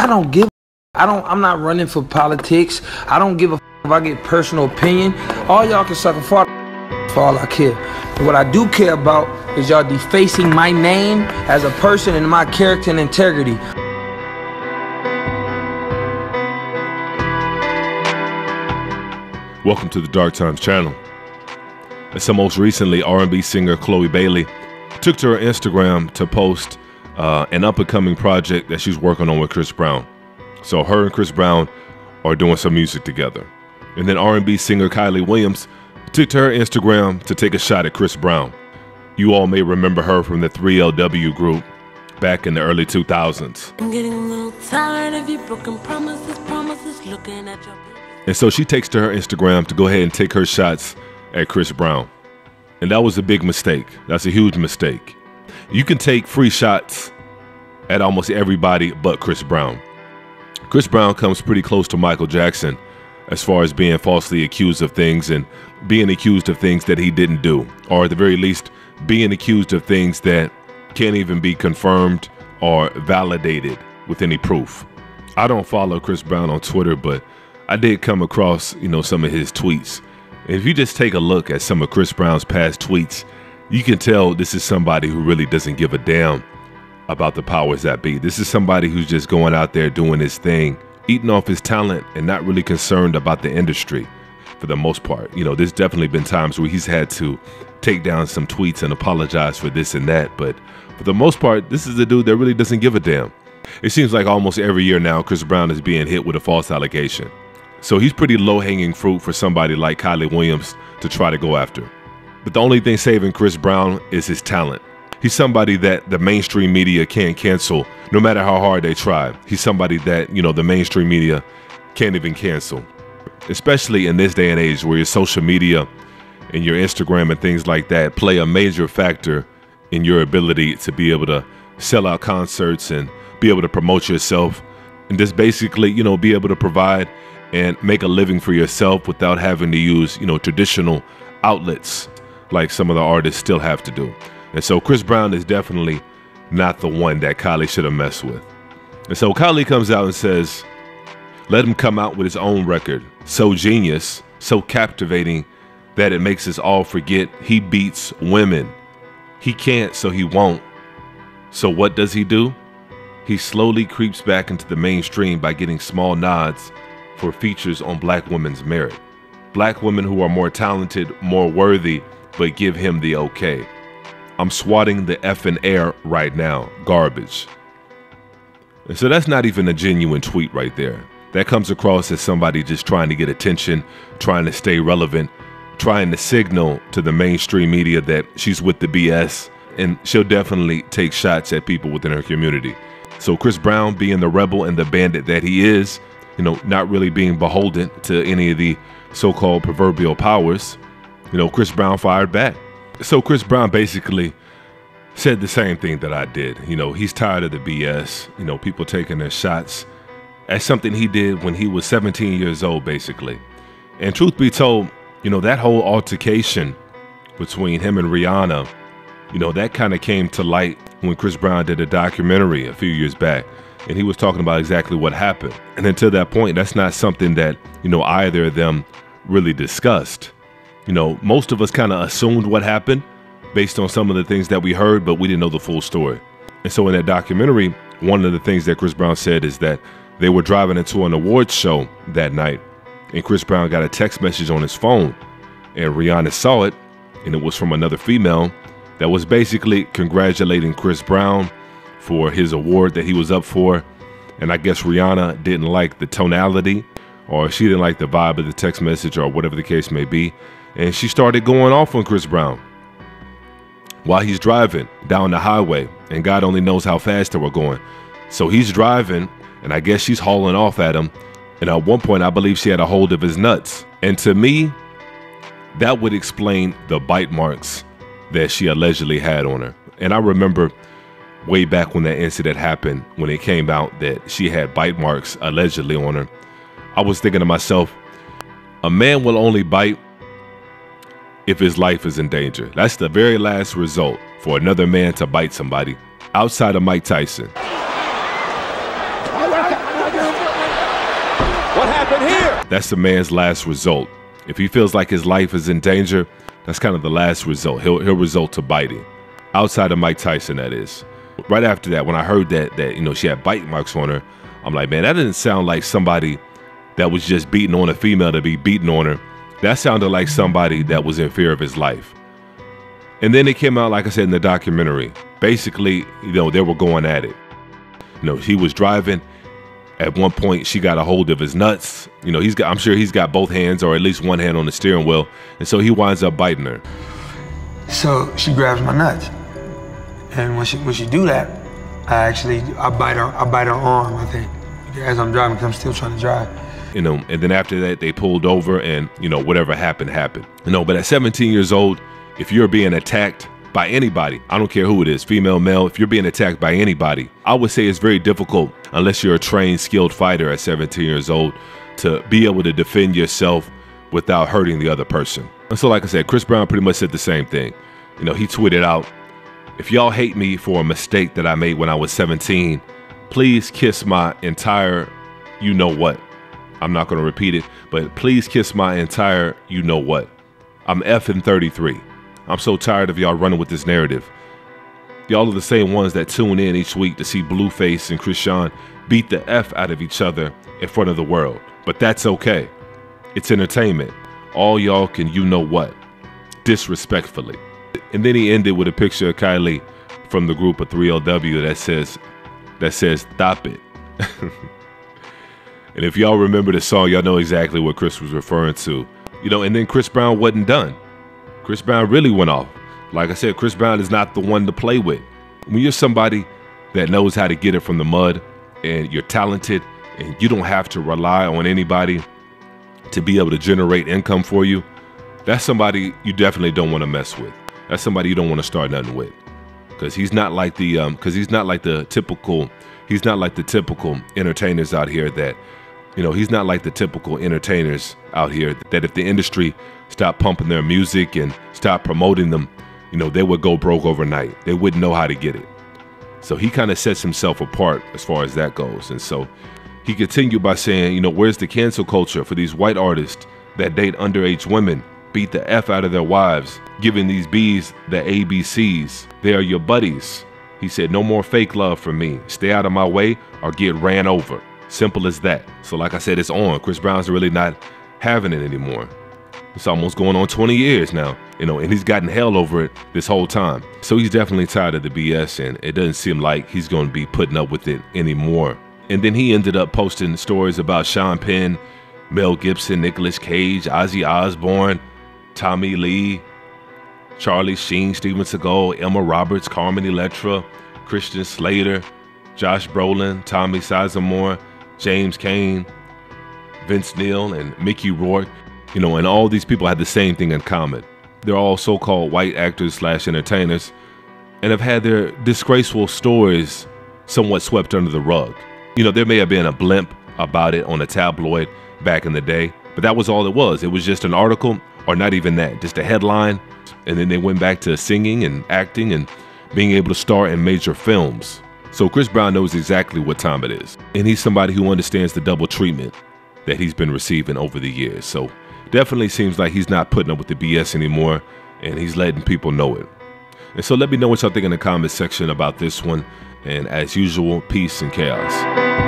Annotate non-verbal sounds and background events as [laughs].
I don't give. I don't. I'm not running for politics. I don't give a if I get personal opinion. All y'all can suck a fart for all I care. But what I do care about is y'all defacing my name as a person and my character and integrity. Welcome to the Dark Times channel. And so most recently, R&B singer Chloe Bailey took to her Instagram to post uh, an up-and-coming project that she's working on with Chris Brown. So her and Chris Brown are doing some music together. And then R&B singer Kiely Williams took to her Instagram to take a shot at Chris Brown. You all may remember her from the 3LW group back in the early 2000s. I'm getting a little tired of you broken promises, promises, looking at your And so she takes to her Instagram to go ahead and take her shots at Chris Brown. And that was a big mistake. That's a huge mistake. You can take free shots at almost everybody but Chris Brown. Chris Brown comes pretty close to Michael Jackson as far as being falsely accused of things and being accused of things that he didn't do, or at the very least, being accused of things that can't even be confirmed or validated with any proof. I don't follow Chris Brown on Twitter, but I did come across, you know, some of his tweets. If you just take a look at some of Chris Brown's past tweets, you can tell this is somebody who really doesn't give a damn about the powers that be. This is somebody who's just going out there doing his thing, eating off his talent and not really concerned about the industry for the most part. You know, there's definitely been times where he's had to take down some tweets and apologize for this and that, but for the most part, this is a dude that really doesn't give a damn. It seems like almost every year now, Chris Brown is being hit with a false allegation. So he's pretty low hanging fruit for somebody like Kiely Williams to try to go after. But the only thing saving Chris Brown is his talent. He's somebody that the mainstream media can't cancel no matter how hard they try. He's somebody that, you know, the mainstream media can't even cancel. Especially in this day and age where your social media and your Instagram and things like that play a major factor in your ability to be able to sell out concerts and be able to promote yourself and just basically, you know, be able to provide and make a living for yourself without having to use, you know, traditional outlets like some of the artists still have to do. And so Chris Brown is definitely not the one that Kiely should have messed with. And so Kiely comes out and says, let him come out with his own record, so genius, so captivating that it makes us all forget he beats women. He can't, so he won't. So what does he do? He slowly creeps back into the mainstream by getting small nods for features on black women's merit. Black women who are more talented, more worthy, but give him the okay. I'm swatting the effing air right now. Garbage. And so that's not even a genuine tweet right there. That comes across as somebody just trying to get attention, trying to stay relevant, trying to signal to the mainstream media that she's with the BS, and she'll definitely take shots at people within her community. So Chris Brown, being the rebel and the bandit that he is, you know, not really being beholden to any of the so-called proverbial powers, you know, Chris Brown fired back. So Chris Brown basically said the same thing that I did. You know, he's tired of the BS, you know, people taking their shots at something he did when he was 17 years old, basically. And truth be told, you know, that whole altercation between him and Rihanna, you know, that kind of came to light when Chris Brown did a documentary a few years back. And he was talking about exactly what happened. And until that point, that's not something that, you know, either of them really discussed. You know, most of us kind of assumed what happened based on some of the things that we heard, but we didn't know the full story. And so in that documentary, one of the things that Chris Brown said is that they were driving into an awards show that night, and Chris Brown got a text message on his phone, and Rihanna saw it, and it was from another female that was basically congratulating Chris Brown for his award that he was up for. And I guess Rihanna didn't like the tonality or she didn't like the vibe of the text message or whatever the case may be. And she started going off on Chris Brown while he's driving down the highway. And God only knows how fast they were going. So he's driving, and I guess she's hauling off at him. And at one point, I believe she had a hold of his nuts. And to me, that would explain the bite marks that she allegedly had on her. And I remember way back when that incident happened, when it came out that she had bite marks allegedly on her, I was thinking to myself, a man will only bite if his life is in danger. That's the very last result for another man to bite somebody outside of Mike Tyson. what happened here. That's the man's last result. If he feels like his life is in danger, that's kind of the last result. He'll he'll result to biting. Outside of Mike Tyson, that is. Right after that, when I heard that that you know she had bite marks on her, I'm like, man, that didn't sound like somebody that was just beating on a female to be beating on her. That sounded like somebody that was in fear of his life. And then it came out, like I said in the documentary. Basically, you know, they were going at it. You know, he was driving. At one point, she got a hold of his nuts. You know, he's got. I'm sure he's got both hands, or at least one hand on the steering wheel, and so he winds up biting her. So she grabs my nuts, and when she when she do that, I actually I bite her I bite her arm. I think as I'm driving, because I'm still trying to drive. You know, and then after that, they pulled over, and you know, whatever happened happened. You know, but at 17 years old, if you're being attacked by anybody, I don't care who it is, female, male, if you're being attacked by anybody, I would say it's very difficult, unless you're a trained, skilled fighter at 17 years old, to be able to defend yourself without hurting the other person. And so, like I said, Chris Brown pretty much said the same thing. You know, he tweeted out, if y'all hate me for a mistake that I made when I was 17, please kiss my entire you know what. I'm not going to repeat it, but please kiss my entire you know what. I'm effing 33. I'm so tired of y'all running with this narrative. Y'all are the same ones that tune in each week to see Blueface and Chrisean beat the F out of each other in front of the world. But that's okay. It's entertainment. All y'all can you know what. Disrespectfully. And then he ended with a picture of Kiely from the group of 3LW that says that says stop it. [laughs] and if y'all remember the song, y'all know exactly what Chris was referring to. You know, and then Chris Brown wasn't done. Chris Brown really went off. Like I said, Chris Brown is not the one to play with. When you're somebody that knows how to get it from the mud and you're talented and you don't have to rely on anybody to be able to generate income for you, that's somebody you definitely don't want to mess with. That's somebody you don't want to start nothing with. Cause he's not like the um cause he's not like the typical he's not like the typical entertainers out here that you know, he's not like the typical entertainers out here that if the industry stopped pumping their music and stopped promoting them, you know, they would go broke overnight. They wouldn't know how to get it. So he kind of sets himself apart as far as that goes. And so he continued by saying, you know, where's the cancel culture for these white artists that date underage women, beat the F out of their wives, giving these Bs the ABCs? They are your buddies. He said, no more fake love for me. Stay out of my way or get ran over. Simple as that. So, like I said, it's on. Chris Brown's really not having it anymore. It's almost going on 20 years now, you know, and he's gotten hell over it this whole time. So he's definitely tired of the BS, and it doesn't seem like he's going to be putting up with it anymore. And then he ended up posting stories about Sean Penn, Mel Gibson, Nicolas Cage, Ozzy Osbourne, Tommy Lee, Charlie Sheen, Steven Seagal, Emma Roberts, Carmen Electra, Christian Slater, Josh Brolin, Tommy Sizemore, James Cain, Vince Neil, and Mickey Rourke. You know, and all these people had the same thing in common. They're all so-called white actors slash entertainers and have had their disgraceful stories somewhat swept under the rug. You know, there may have been a blimp about it on a tabloid back in the day, but that was all it was. It was just an article, or not even that, just a headline. And then they went back to singing and acting and being able to star in major films. So Chris Brown knows exactly what time it is. And he's somebody who understands the double treatment that he's been receiving over the years. So definitely seems like he's not putting up with the BS anymore and he's letting people know it. And so let me know what y'all think in the comments section about this one. And as usual, peace and chaos.